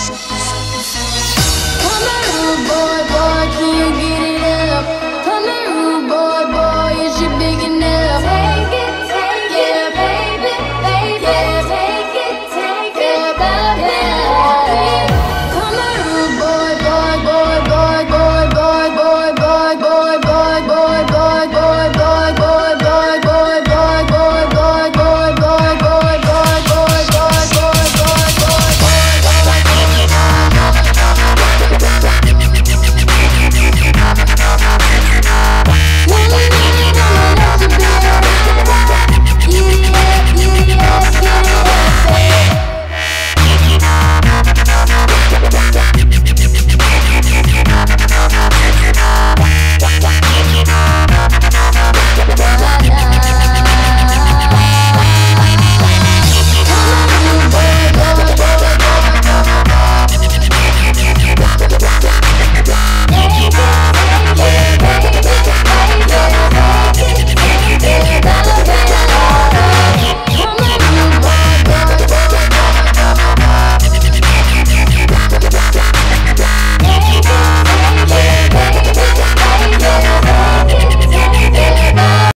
Come on, boy, boy, can you